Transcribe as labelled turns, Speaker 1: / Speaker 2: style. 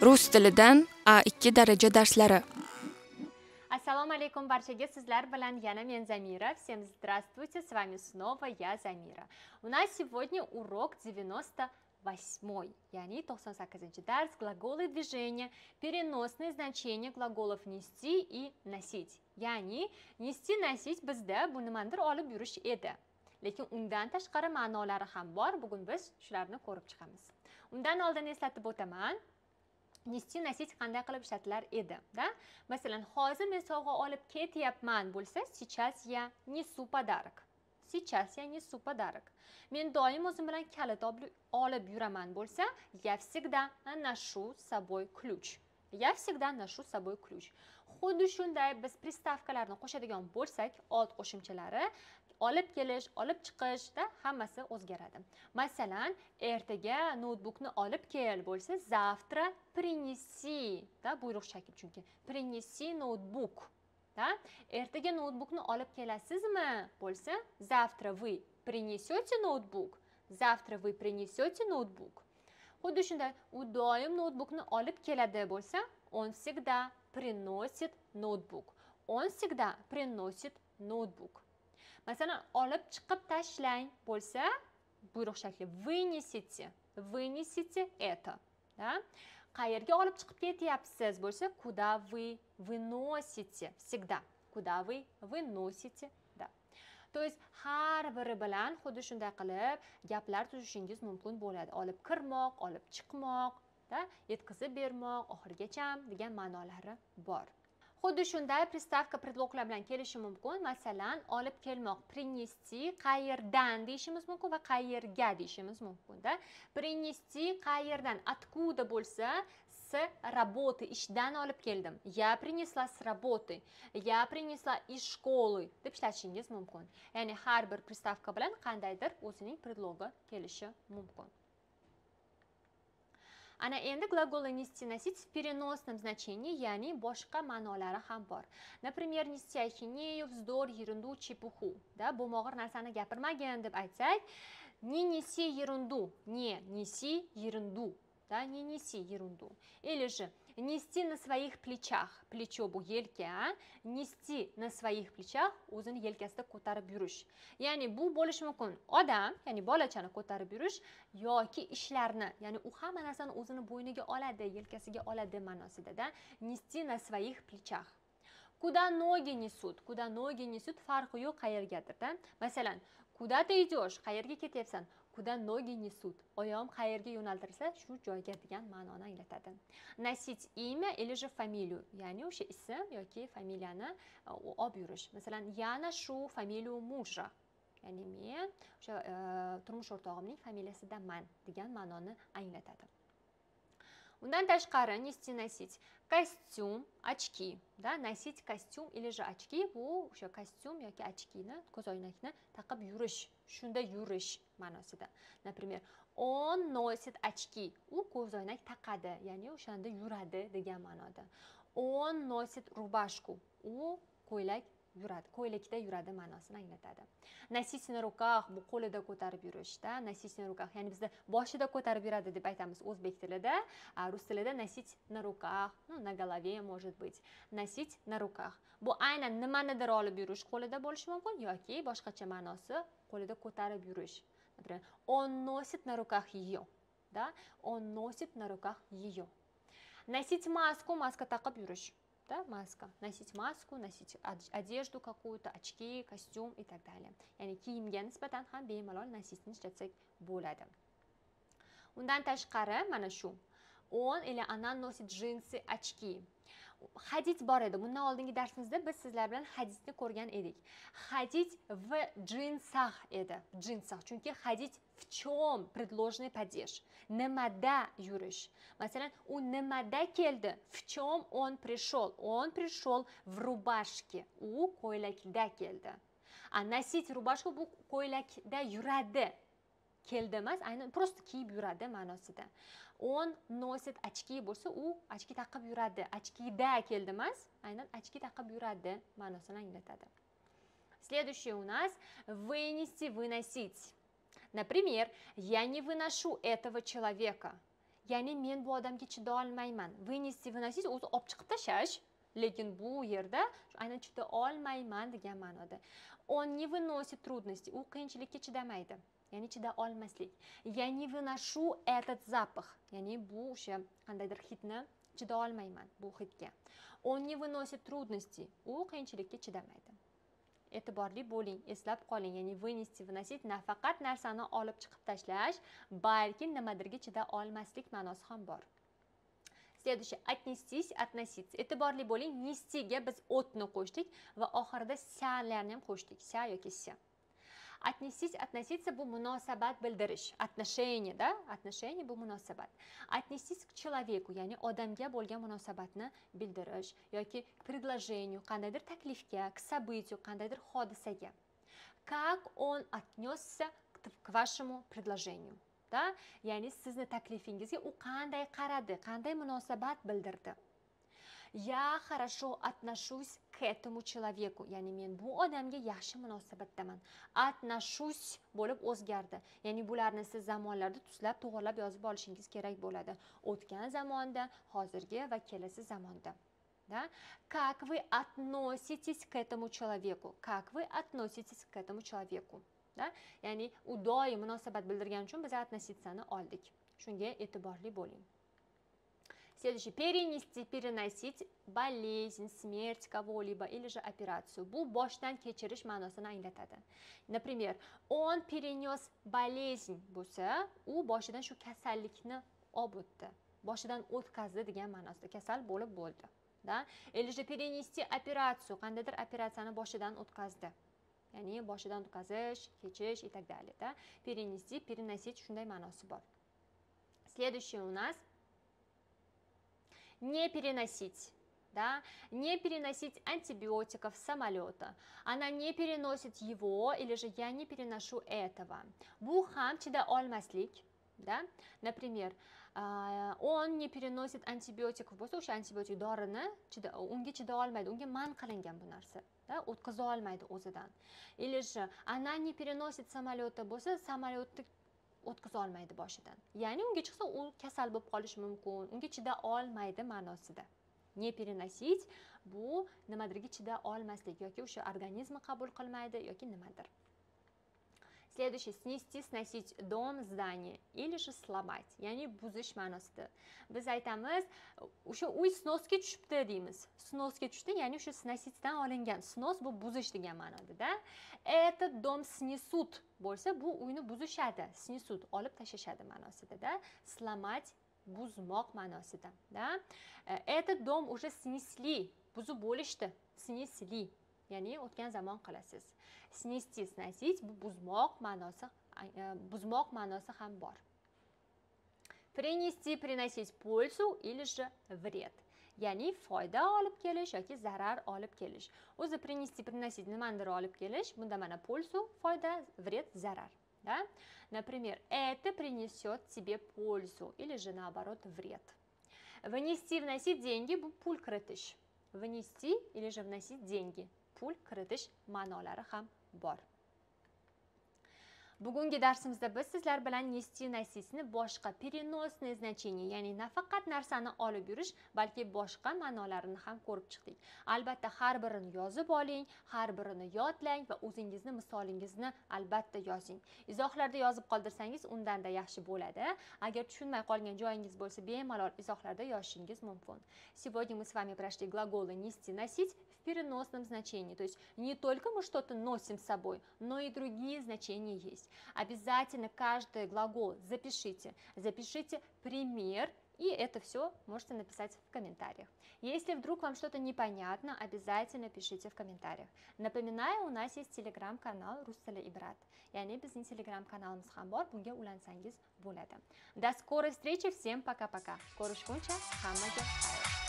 Speaker 1: Rus tilidan A2 daraja darslari.
Speaker 2: Assalomu alaykum barchaga sizlar bilan yana men Zamira. Всем здравствуйте, с вами снова я Замира. У нас сегодня урок 98, яни 98 дарс, глаголы движения, переносные значения глаголов нести и носить. Яни нести, носить bizda bu nimadir olib yurish edi. Lekin undan tashqari ma'nolari ham bor. Bugun biz shularni ko'rib chiqamiz. Undan oldin eslatib o'taman. Nesti носить qanday qilib ishlatilar edi да masalan hozir men sovg'a olib ketyapman bo'lsa сейчас я несу подарок сейчас я несу подарок men doim o'zim bilan kalit olib yuraman bo'lsa я всегда ношу с собой ключ я всегда ношу с собой ключ. Xuddi shunday biz pristavkalarni qo'shadigan bo'lsak old qo'shimchalari olib kelish olib chiqishda hammasi o'zgaradi. Masalan ertaga noutbukni olib kel bo'lsa завтра принеси да buyruq shakli chunki принеси ноутбук да? Ertaga noutbukni olib kelasizmi bo'lsa завтра вы принесете ноутбук завтра вы принесете ноутбук xuddi shunday u doim noutbukni olib keladi bo'lsa он всегда приносит ноутбук он всегда приносит ноутбук masalan olib chiqib tashlang bo'lsa buyruq shakli вынесите вынесите это да qayerga olib chiqib ketyapsiz bo'lsa куда вы выносите всегда куда вы выносите то есть har biri bilan xuddi shunday qilib gaplar tuzishingiz mumkin bo'ladi. Olib kirmoq olib chiqmoq yetkazib bermoq oxirigacha degan ma'nolari bor. Xuddi shunday приставка предлогlar bilan kelishi mumkin. Masalan olib kelmoq принести qayerdan deyishimiz mumkin va qayerga deyishimiz mumkinda принести qayerdan откуда bo'lsa с работы. Ishdan olib keldim я принесла с работы. Я принесла из школы. Deb ishlatishingiz mumkin ya'ni har bir приставка bilan qandaydir o'zining предлога kelishi mumkin ana endi gлаголы нести носить в переносном значении ya'ni boshqa ma'nolari ham bor например нести ахинею вздор ерунду чепуху. Да bo'lmog'ir narsani gapirmagin deb aytsak не неси ерунду не неси ерунду. Да не неси ерунду. Или же нести на своих плечах плечо bu yelka нести на своих плечах o'zini yelkasida ko'tarib yurish ya'ni bu bo'lishi mumkin odam ya'ni bolachani ko'tarib yurish yoki ishlarni ya'ni u hamma narsani o'zini bo'yniga oladi yelkasiga oladi да? Нести на своих плечах. Куда ноги несут? Куда ноги несут farqi yo'q да? masalan куда ты идешь qayerga ketyapsan куда ноги несут oyog'im qayerga yo'naltirilsa shu joyga degan ma'noni anglatadi. Носить имя или же фамилию ya'ni o'sha ism yoki familiyani э, olib yurish. Masalan я ношу фамилию мужа ya'ni men o'sha э, turmush o'rtog'imning familiyasidaman degan ma'noni anglatadi. Undan tashqari нести носить. Kostyum очки, да носить kostyum или же очки. Bu o'sha kostyum yoki ochkini ko'zoynakni taqib yurish shunda yurish ma'nosida например он носит очки. U ko'zoynak taqadi ya'ni o'shanda yuradi degan ma'noda он носит рубашку. U ko'ylak yuradi ko'ylakda yuradi ma'nosini anglatadi. Носить на руках bu qo'lida ko'tarib yurishda носить на руках ya'ni bizda boshida ko'tarib yuradi deb aytamiz o'zbek tilida. Rus tilida носить на руках ну на голове может быть. Носить на руках bu aynan nimanidir olib yurish qo'lida bo'lishi mumkin yoki boshqacha ma'nosi qo'lida ko'tarib yurish. Например он носит на руках ее да он носит на руках ее носить маску маска taqib yurish. Да, маска, носить маску, носить одежду какую-то, очки, костюм и так далее. Ya'ni kiyimga nisbatan ham bemalol nasitni ishlatsak bo'ladi. Undan tashqari mana shu. Он или она носит джинсы, очки. Hadis bor edi. Bundan oldingi darsimizda biz sizlar bilan hadisni ko'rgan edik. Hadis в джинсах edi. Джинсах chunki hadis в чем предложенный падеж. Nimada yurish. Masalan u nimada keldi? В чем он пришел он пришел в рубашке. U ko'ylakda keldi. A носить рубашку bu ko'ylakda yuradi. Keldi emas aynan просто kiyib yuradi ma'nosida. Он носит очки bo'lsa u ochki taqib yuradi. Ochkida keldi emas aynan ochki taqib yuradi ma'nosini anglatadi. Следующий у нас вынести выносить. Например я не выношу этого человека ya'ni men bu odamga chidolmayman вынести выносить o'zi olib chiqib tashlash lekin bu yerda aynan chida olmayman degan ma'noda. Он не выносит трудности u qiyinchilikka chidamaydi ya'ni chida olmaslik я не выношу этот запах. Ya'ni bu o'sha qandaydir hidni chida olmayman bu hidga он не выносит трудности u qiyinchilikka chidamaydi e'tiborli bo'ling eslab qoling ya'ni вынести выносить. Nafaqat narsani olib chiqib tashlash balki nimadirga chida olmaslik ma'nosi ham bor следующий отнестись относиться. E'tiborli bo'ling nestiga biz o'tni qo'shdik va oxirida salarni ham qo'shdik sa yoki sa отнестись относиться bu munosabat bildirish отношение да? Отношение bu munosabat отнестись к человеку ya'ni odamga bo'lgan munosabatni bildirish yoki предложению qandaydir taklifga к событию qandaydir hodisaga как он отнесся к вашему предложению да? Ya'ni sizni taklifingizga u qanday qaradi qanday munosabat bildirdi я хорошо отношусь к этому человеку ya'ni men bu odamga yaxshi munosabatdaman отношусь bo'lib o'zgardi ya'ni bularni siz zamonlarda tuslab to'g'irlab yozib olishingiz kerak bo'ladi o'tgan zamonda hozirgi va kelasi zamonda да? Как вы относитесь к этому человеку? Как вы относитесь к этому человеку? Да? Ya'ni u doim munosabat bildirgani uchun biz относиться oldik. Shunga e'tiborli bo'ling. Следующий. Перенести, переносить болезнь, смерть кого-либо или же операцию. Bu boshdan kechirish ma'nosini anglatadi. Например, он перенес болезнь bo'lsa, u boshidan shu kasallikni olib o'tdi. Boshidan o'tkazdi degan ma'nosida kasal bo'lib bo'ldi. Да? Или же перенести операцию, qandaydir operatsiyani boshidan o'tkazdi. Ya'ni boshidan o'tkazish, kechish и так далее, да? Перенести, переносить shunday ma'nosi bor. Следующий у нас не переносить да, не переносить антибиотиков с самолета. Она не переносит его, или же я не переношу этого. Bu ham chida да, например, он не переносит антибиотиков bo'lsa o'sha antibiotik dorini unga chida olmaydi unga man qilingan bu narsa да o'tkaza olmaydi o'zidan или же она не переносит самолета bo'lsa samolyotni o'tkaza olmaydi boshidan. Ya'ni unga chiqsa u kasal bo'lib qolishi mumkin unga chida olmaydi ma'nosida. Не переносить bu nimadirga chida olmaslik yoki o'sha organizmi qabul qilmaydi yoki nimadir. Следующий снести, сносить дом, здание или же сломать, ya'ni buzish ma'nosida. Biz aytamiz, o'sha uy snosga tushibdi deymiz. Snosga tushdi, ya'ni o'sha сноситьdan olingan. бу bu buzish degan да? Этот дом снесут bo'lsa, bu uyni buzishadi, снесут, olib tashlashadi да? Сломать buzmoq ma'nosida. да? Э, этот дом уже снесли, buzib bo'lishdi, снесли. Ya'ni o'tgan zamon qilasiz. Снести сносить bu buzmoq ma'nosi e, buzmoq ma'nosi ham bor. Принести приносить пользу или же вред ya'ni foyda olib kelish yoki zarar olib kelish. O'zi принести приносить nimanidir olib kelish bunda mana пользу foyda вред zarar да например это принесет тебе пользу или же наоборот вред внести вносить деньги bu pul kiritish. Внести или же вносить деньги pul kiritish ma'nolari ham bor. Bugungi darsimizda biz sizlar bilan нести носитьni boshqa переносное значение ya'ni nafaqat narsani olib yurish balki boshqa ma'nolarini ham ko'rib chiqdik. Albatta har birini yozib oling har birini yodlang va o'zingizni misolingizni albatta yozing. Izohlarda yozib qoldirsangiz undanda yaxshi bo'ladi. Agar tushunmay qolgan joyingiz bo'lsa bemalol izohlarda yozishingiz mumkin. Сегодня мы с вами прошли глаголы нести носить в переносном значении то есть не только мы что-то носим с собой но и другие значения есть. Обязательно каждый глагол запишите. Запишите пример, и это все можете написать в комментариях. Если вдруг вам что-то непонятно, обязательно пишите в комментариях. Напоминаю, у нас есть телеграм-канал Руссаля и брат. Ya'ni bizning kanalimiz ham bor, bunga ulansangiz bo'ladi. До скорой встречи, всем пока-пока. Ko'rishguncha hammaga xayr.